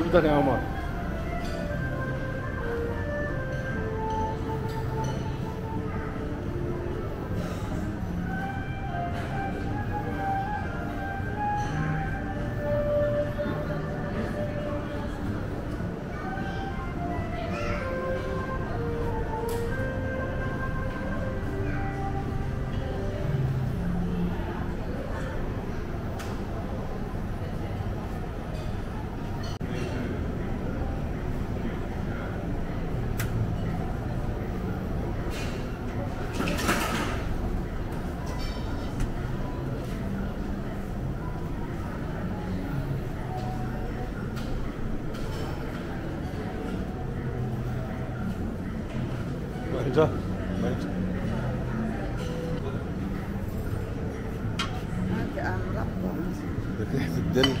君たちが思 مانجا هذا مربى ده ريحة الدل